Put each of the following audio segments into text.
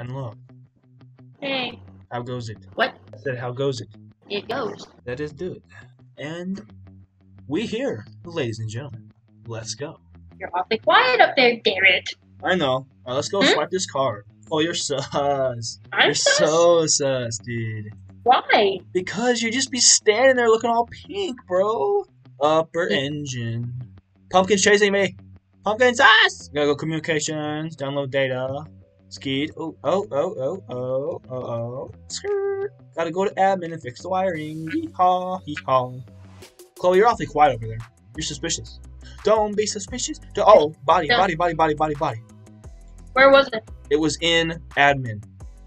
and look. Hey, How goes it? what? I said, how goes it? It goes. That is good. And we here, ladies and gentlemen. Let's go. You're awfully quiet up there, it. I know. Alright, let's go Hmm? swipe this card. Oh, you're sus. I'm you're sus? so sus, dude. Why? Because you just be standing there looking all pink, bro. Upper engine. Pumpkin's chasing me. Pumpkin sus! Gotta go communications, download data. Skeed. Oh, oh, oh, oh, oh, oh, oh. Skirt. Gotta go to admin and fix the wiring. Hee haw, hee haw. Chloe, you're awfully quiet over there. You're suspicious. Don't be suspicious. Do- Oh, body, body, body, body, body, body. Where was it? It was in admin.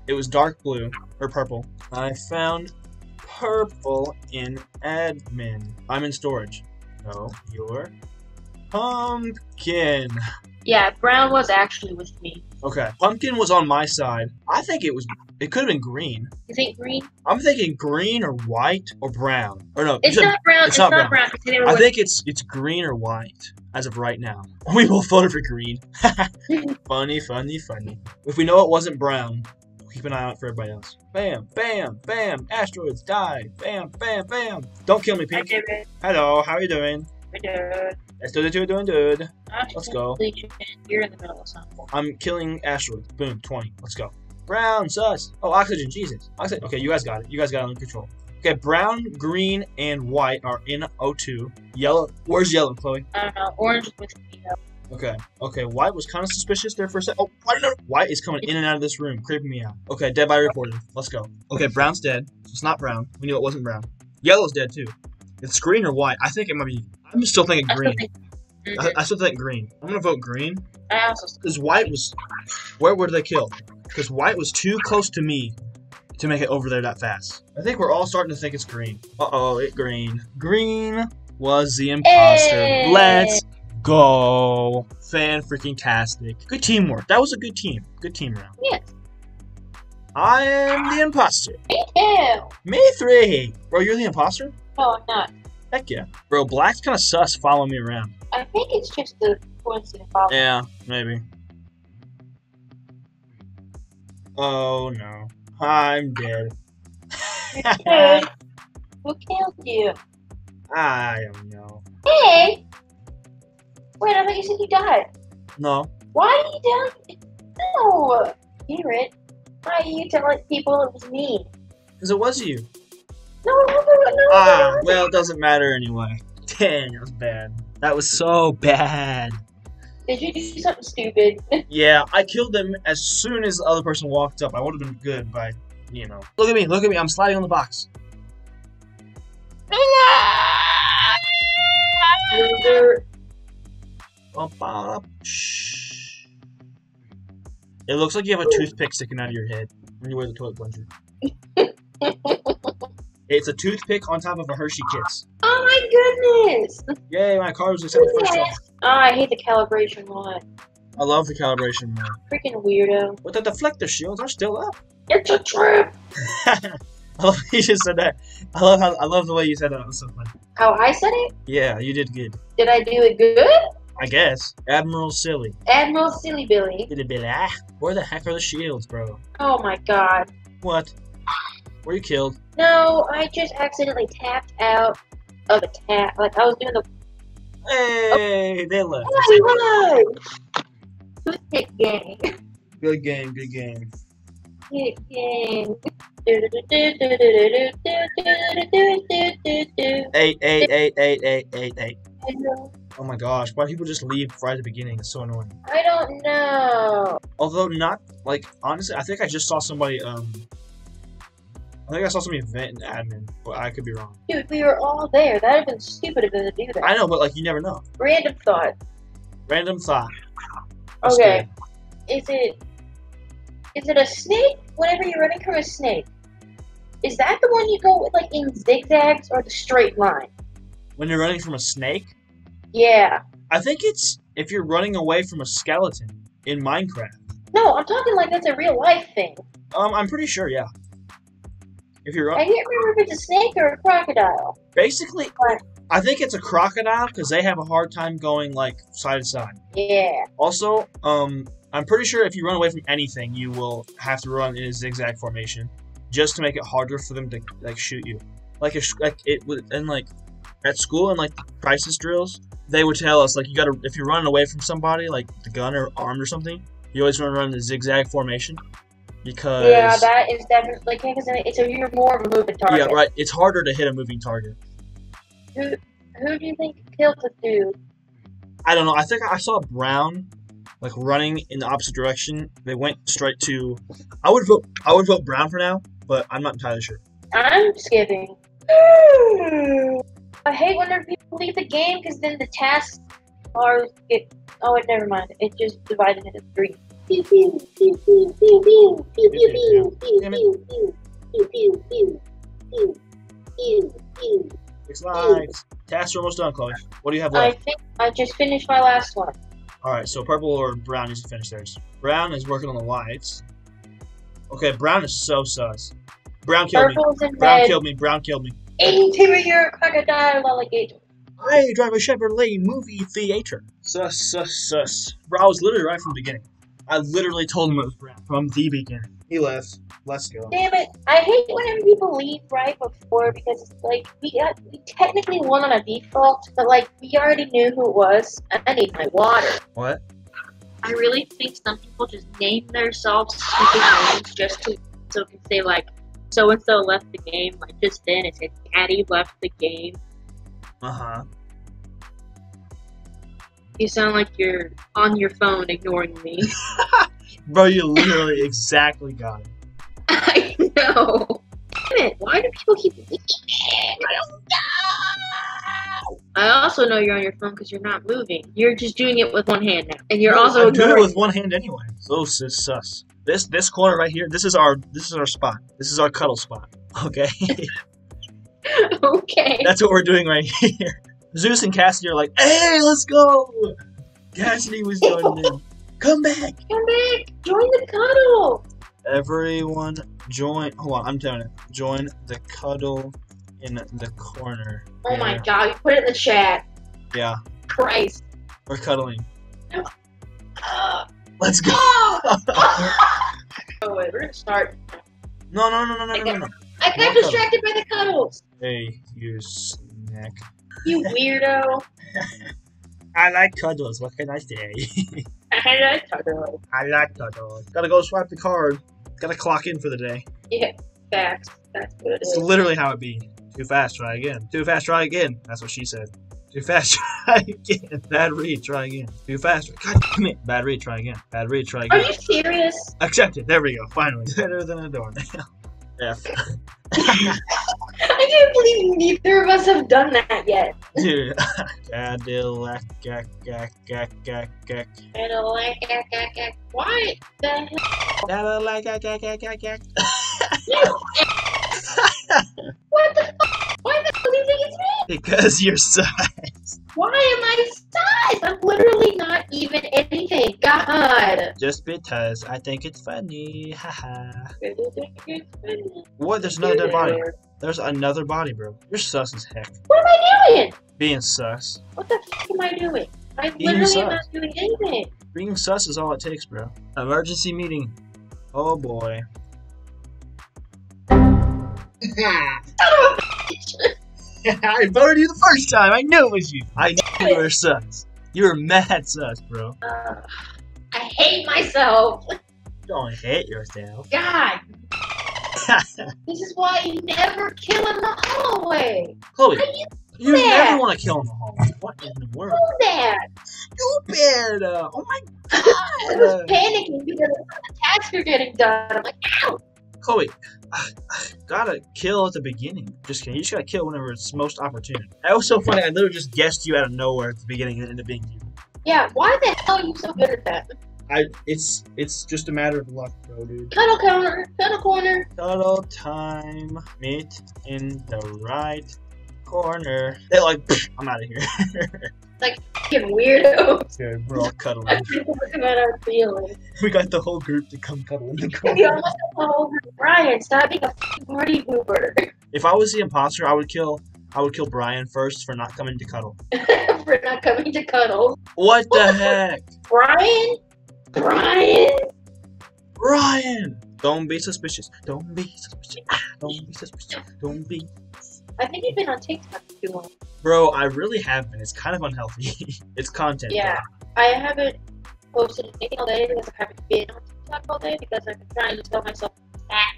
It was dark blue or purple. I found purple in admin. I'm in storage. No, you're pumpkin. Yeah, brown was actually with me. Okay, pumpkin was on my side. I think it was. It could have been green. You think green? I'm thinking green or white or brown. Or no, you It's said- not brown. it's It's, not not, brown. brown. because they I think it's it's green or white as of right now. We both voted for green. funny, funny, funny. If we know it wasn't brown, we'll keep an eye out for everybody else. Bam, bam, bam. Asteroids die. Bam, bam, bam. Don't kill me, I Pink. Hello, how are you doing? Let's do it, do it, doing good. Let's go. You're in the middle of something. I'm killing asteroids. Boom, 20. Let's go. Brown, sus. Oh, oxygen, Jesus. Oxygen. Okay, you guys got it. You guys got it under control. Okay, brown, green, and white are in O2. Yellow. Where's yellow, Chloe? I don't know. Orange with though. Okay. Okay. White was kind of suspicious there for a sec. Oh, White is coming in and out of this room, creeping me out. Okay, dead by reported. Let's go. Okay, brown's dead. So it's not brown. We knew it wasn't brown. Yellow's dead too. It's green or white. I think it might be. I'm still thinking I still green. think. I, I still think green. I'm gonna vote green because white was. Where were they killed? Because white was too close to me to make it over there that fast. I think we're all starting to think it's green. Uh oh, it green. Green was the imposter. Hey! Let's go. Fan freaking tastic. Good teamwork. That was a good team. Good team round. Yes. I am the imposter. Me too. Me three. Bro, you're the imposter? No, I'm not. Heck yeah. Bro, Black's kind of sus following me around. I think it's just the coincidence. Yeah, maybe. Oh no. I'm dead. Who killed you? I don't know. Hey! Wait, I thought you said you died. No. Why are you telling No! Hear it. Why are you telling people it was me? Because it was you. No, no, no, no. Ah, well, it doesn't matter anyway. Dang, that was bad. That was so bad. Did you do something stupid? Yeah, I killed them as soon as the other person walked up. I would have been good, but, you know. Look at me, look at me. I'm sliding on the box. Loser. Bum, bum. Shh. It looks like you have a toothpick sticking out of your head when you wear the toilet plunger. It's a toothpick on top of a Hershey Kiss. Oh my goodness! Yay, my car was accepted first try. Oh, I hate the calibration one. I love the calibration one. Freaking weirdo. But the deflector shields are still up. It's a trip! I love how you just said that. I love how I love the way you said that. It was so funny. How I said it? Yeah, you did good. Did I do it good? I guess. Admiral Silly. Admiral Silly Billy. Did it be like, ah, where the heck are the shields, bro? Oh my god. What? Were you killed? No, I just accidentally tapped out of a tap. Like, I was doing the. Hey, they left. Hey, what? Toothpick game. Good game, good game. Toothpick game. Eight, eight, eight, eight, eight, eight, eight. Oh my gosh, why do people just leave right at the beginning? It's so annoying. I don't know. Although not like honestly, I think I just saw somebody um I think I saw somebody vent in admin, but I could be wrong. Dude, we were all there. That'd have been stupid of them to do that. I know, but like you never know. Random thought. Random thought. That's Okay. Is it is it a snake whenever you're running from a snake? Is that the one you go with like in zigzags or the straight line? When you're running from a snake, Yeah. I think it's if you're running away from a skeleton in Minecraft. No, I'm talking like that's a real life thing. Um, I'm pretty sure, yeah. If you're I can't remember if it's a snake or a crocodile. basically? I think it's a crocodile because they have a hard time going like side to side. Yeah. Also, um, I'm pretty sure if you run away from anything, you will have to run in a zigzag formation, just to make it harder for them to like shoot you. Like if like it would and like at school and like crisis drills, they would tell us like you gotta if you're running away from somebody like the gun or armed or something, you always want to run in a zigzag formation because Yeah, that is definitely like because it's a you're more of a moving target. yeah right. It's harder to hit a moving target. Who who do you think killed the dude? I don't know. I think I saw Brown like running in the opposite direction. They went straight to. I would vote. I would vote Brown for now, but I'm not entirely sure. I'm skipping. I hate whenever people leave the game because then the tasks are it. Oh never mind. It just divided into three. Pew pew pew pew pew pew pew pew pew pew pew pew pew pew pew pew pew pew. Six lives. Tasks are almost done, Chloe. What do you have left? I think I just finished my last one. All right, so purple or brown needs to finish theirs. Brown is working on the lights. Okay, brown is so sus. Brown killed me. Purple's in Brown killed me. Brown killed me. Interior crocodile alligator. I drive a Chevrolet movie theater. Sus, sus, sus. Bro, I was literally right from the beginning. I literally told him it was brown from the beginning. He left. Let's go. Damn it! I hate whenever people leave right before because it's like we got we technically won on a default, but like we already knew who it was. I need my water. What? I really think some people just name themselves stupid names just to so it can say like so and so left the game. Like just then it said Caddy left the game. Uh huh. You sound like you're on your phone ignoring me. Bro, you literally exactly got it. I know. Damn it! Why do people keep leaving? I don't know. I also know you're on your phone because you're not moving. You're just doing it with one hand now, and you're also I'm doing it with one hand anyway. Oh, so sus, sus. This this corner right here. This is our this is our spot. This is our cuddle spot. Okay, okay. that's what we're doing right here. Zeus and Cassidy are like, hey, let's go. Cassidy was joining in. Come back. Come back. Join the cuddle. Everyone join. Hold on, I'm telling it. Join the cuddle in the corner. Oh my god! You put it in the chat. Yeah, Christ. we're cuddling. Let's go. Oh, wait, we're gonna start. no, no, no, no, no, no, no. I got distracted by the cuddles. Hey, you snack. You weirdo. I like cuddles. What can I say? I like cuddles. I like cuddles. Gotta go swipe the card. Gotta clock in for the day. Yeah, facts. That's what it It's is. literally how it be. Too fast, try again. Too fast, try again. That's what she said. Too fast, try again. Bad read, try again. Too fast. God damn it. Bad read, try again. Bad read, try again. Are you serious? Accepted. There we go. Finally. Better than a doornail. F. I can't believe neither of us have done that yet. Dude. Cadillac, gak, gak, gak, gak. And like, gak, gak, gak. Why the hell? Cadillac, gak, gak, gak, gak, gak. What the fuck? Why the hell do you think it's me? Because you're size. Why am I size? I'm literally not even anything. God. Just because I think it's funny. Haha. What What? There's another dead body. There's another body, bro. You're sus as heck. What am I doing? Being sus. What the fuck am I doing? I Being literally am sus. not doing anything. Being sus is all it takes, bro. Emergency meeting. Oh boy. I voted you the first time. I knew it was you. I knew you were sus. You were mad sus, bro. Uh, I hate myself. Don't hate yourself. God. This is why you never kill in the hallway. Chloe, you you never want to kill in the hallway. What in the world? do that? Stupid! Uh, oh my I god! was panicking because the tasks are getting done. I'm like, ow. Chloe, gotta kill at the beginning. Just kidding. You just gotta kill whenever it's most opportune. That was so funny. I literally just guessed you out of nowhere at the beginning and it ended up being you. Yeah, why the hell are you so good at that? I. It's it's just a matter of luck, bro, dude. Cuddle corner, cuddle corner. Cuddle time. Meet in the right corner. They're like, I'm out of here. Fucking weirdo. Good, we're all cuddling. Talking about our feelings. We got the whole group to come cuddle in the You corner. almost have the whole group. Brian, stop being a fucking party pooper. If I was the imposter, I would kill. I would kill Brian first for not coming to cuddle. For not coming to cuddle. What the heck? Brian? Brian. Brian! Don't be suspicious. Don't be suspicious. Ah, Don't be suspicious. Don't be. I think you've been on TikTok too long. Bro, I really have been. It's kind of unhealthy. it's content. Yeah. I haven't posted anything all day because I haven't been on TikTok all day because I've been trying to tell myself that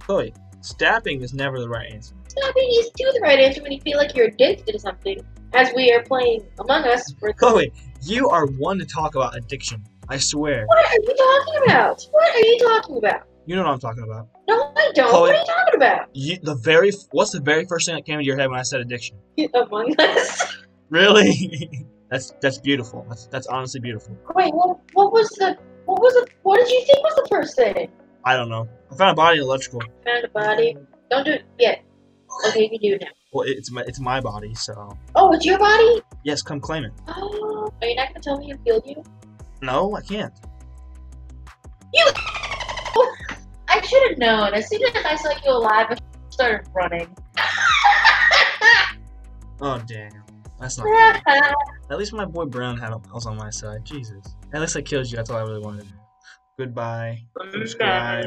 Chloe, stabbing is never the right answer. stopping is do the right answer when you feel like you're addicted to something. As we are playing Among Us for Chloe, you are one to talk about addiction. I swear. What are you talking about? What are you talking about? You know what I'm talking about. No, I don't. Chloe- What are you talking about? You, the very what's the very first thing that came into your head when I said addiction? Among Us. Really? that's that's beautiful. That's that's honestly beautiful. Wait, what? What was the? What was the? What did you think was the first thing? I don't know. I found a body in electrical. Found a body. Don't do it yet. Okay, you can do it now. Well, it's my it's my body, so Oh, it's your body. yes, come claim it. Oh, are you not gonna tell me who killed you? No, I can't. I should have known. As soon as I saw you alive, I started running. Oh damn, that's not. At least my boy Brown had was on my side. Jesus. At least I killed you. That's all I really wanted to do. Goodbye. Subscribe.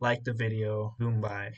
Like the video. Boom bye.